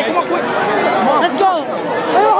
Come on, quick. Come on. Let's go.